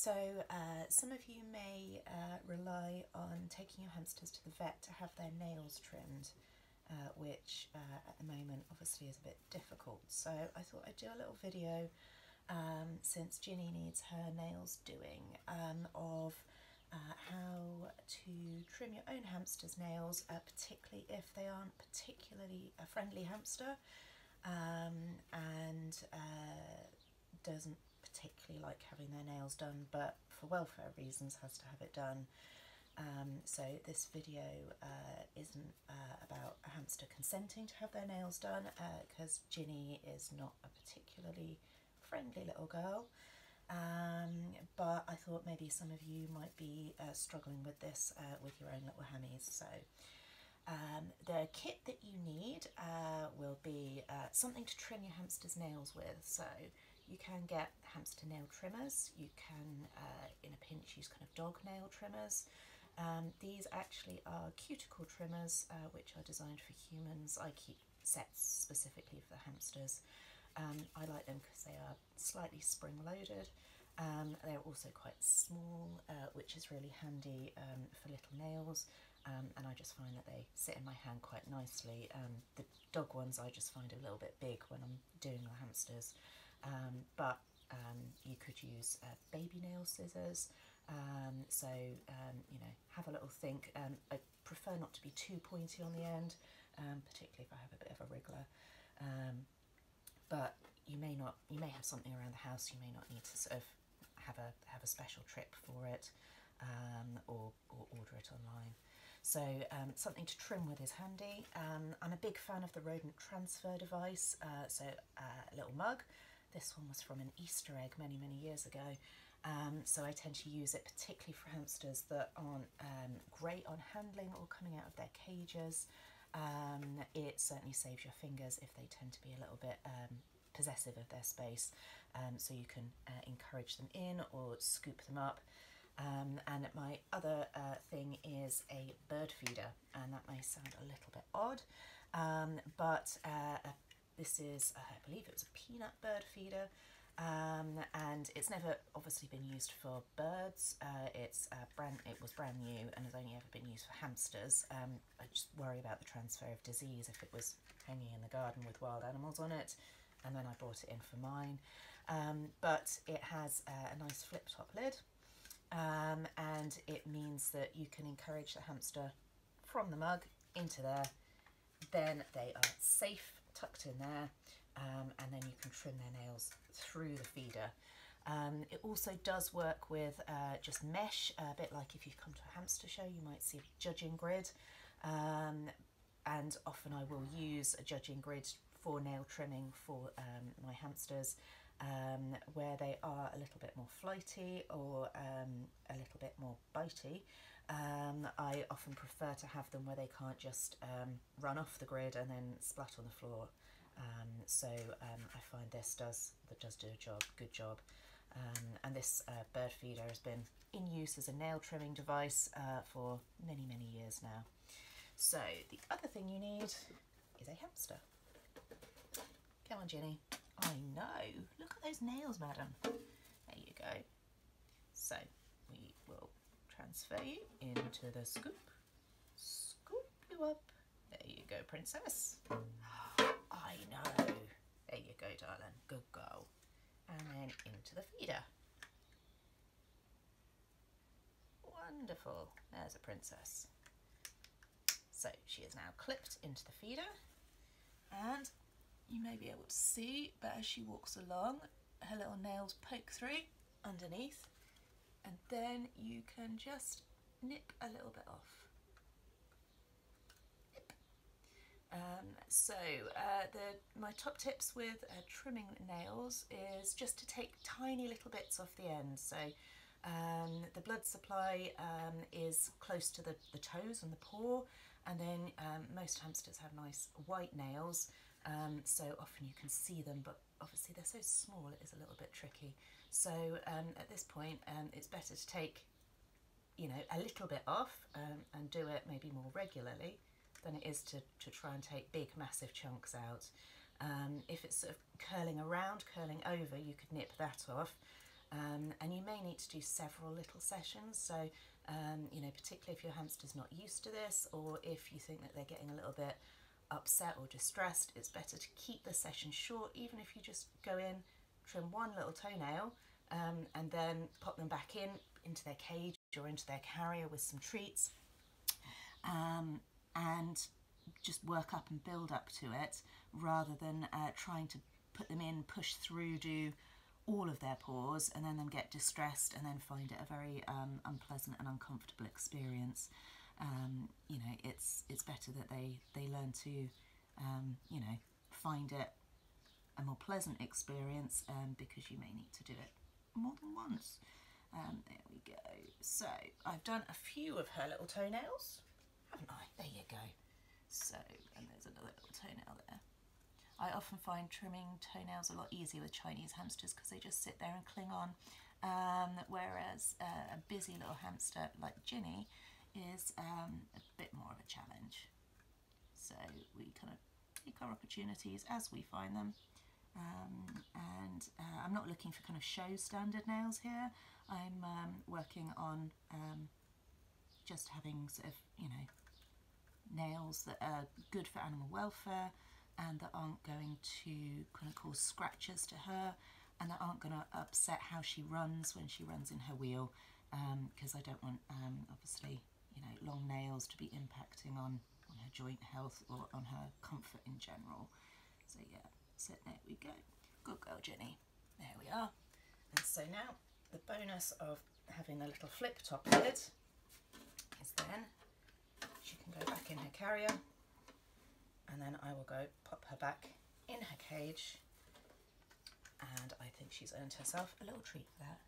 So uh, some of you may uh, rely on taking your hamsters to the vet to have their nails trimmed, uh, which uh, at the moment obviously is a bit difficult. So I thought I'd do a little video um, since Ginny needs her nails doing um, of uh, how to trim your own hamster's nails, uh, particularly if they aren't particularly a friendly hamster um, and doesn't particularly like having their nails done, but for welfare reasons has to have it done. Um, so this video uh, isn't uh, about a hamster consenting to have their nails done because uh, Ginny is not a particularly friendly little girl. Um, but I thought maybe some of you might be uh, struggling with this uh, with your own little hammies. So um, the kit that you need uh, will be something to trim your hamster's nails with. So you can get hamster nail trimmers, you can, uh, in a pinch, use kind of dog nail trimmers. Um, these actually are cuticle trimmers, uh, which are designed for humans. I keep sets specifically for the hamsters. Um, I like them because they are slightly spring-loaded. Um, they're also quite small, uh, which is really handy um, for little nails. Um, and I just find that they sit in my hand quite nicely. Um, the dog ones I just find a little bit big when I'm doing the hamsters um, but um, you could use uh, baby nail scissors. Um, so, um, you know, have a little think. Um, I prefer not to be too pointy on the end, um, particularly if I have a bit of a wriggler. but you may not, you may have something around the house, you may not need to sort of have a, have a special trip for it or, or order it online. So um, something to trim with is handy. Um, I'm a big fan of the rodent transfer device, uh, so uh, a little mug this one was from an Easter egg many, many years ago. Um, so I tend to use it particularly for hamsters that aren't um, great on handling or coming out of their cages. Um, it certainly saves your fingers if they tend to be a little bit um, possessive of their space. Um, so you can uh, encourage them in or scoop them up. Um, and my other uh, thing is a bird feeder, and that may sound a little bit odd, but uh, a this is, uh, I believe it was a peanut bird feeder. Um, and it's never obviously been used for birds. Uh, it's uh, brand. It was brand new and has only ever been used for hamsters. Um, I just worry about the transfer of disease if it was hanging in the garden with wild animals on it. And then I brought it in for mine. Um, but it has a nice flip top lid, um, and it means that you can encourage the hamster from the mug into there. Then they are safe tucked in there um, and then you can trim their nails through the feeder. Um, it also does work with uh, just mesh, a bit like if you've come to a hamster show you might see a judging grid um, and often I will use a judging grid for nail trimming for um, my hamsters um, where they are a little bit more flighty or um, a little bit more bitey. Um, I often prefer to have them where they can't just um, run off the grid and then splat on the floor. Um, so um, I find this does does do a job, good job. And this uh, bird feeder has been in use as a nail trimming device uh, for many, many years now. So the other thing you need is a hamster. Come on, Ginny. I know. Look at those nails, madam. There you go. So we will transfer you into the scoop. Scoop you up. There you go, princess. I know. There you go, darling. Good girl. And then into the feeder. Wonderful. There's a princess. So she is now clipped into the feeder and you may be able to see, but as she walks along, her little nails poke through underneath and then you can just nip a little bit off. Um, so uh, the, my top tips with uh, trimming nails is just to take tiny little bits off the end. So um, the blood supply um, is close to the, the toes and the paw and then um, most hamsters have nice white nails um, so often you can see them but obviously they're so small it is a little bit tricky. So um, at this point, um, it's better to take, you know, a little bit off um, and do it maybe more regularly than it is to, to try and take big, massive chunks out. If it's sort of curling around, curling over, you could nip that off. Um, and you may need to do several little sessions. So, um, you know, particularly if your hamster's not used to this or if you think that they're getting a little bit upset or distressed, it's better to keep the session short, even if you just go in, trim one little toenail, um, and then pop them back in into their cage or into their carrier with some treats, um, and just work up and build up to it, rather than uh, trying to put them in, push through, do all of their paws, and then them get distressed and then find it a very um, unpleasant and uncomfortable experience um, you know, it's it's better that they they learn to, um, you know, find it a more pleasant experience um, because you may need to do it more than once. Um, there we go. So I've done a few of her little toenails, haven't I? There you go. So, and there's another little toenail there. I often find trimming toenails a lot easier with Chinese hamsters because they just sit there and cling on. Um, whereas uh, a busy little hamster like Ginny, is um, a bit more of a challenge. So we kind of take our opportunities as we find them. Um, and uh, I'm not looking for kind of show standard nails here. I'm um, working on um, just having sort of, you know, nails that are good for animal welfare and that aren't going to kind of cause scratches to her and that aren't going to upset how she runs when she runs in her wheel because um, I don't want, um, obviously, long nails to be impacting on, on her joint health or on her comfort in general. So yeah, so there we go. Good girl, Jenny. There we are. And so now the bonus of having the little flip top lid is then she can go back in her carrier and then I will go pop her back in her cage and I think she's earned herself a little treat for that.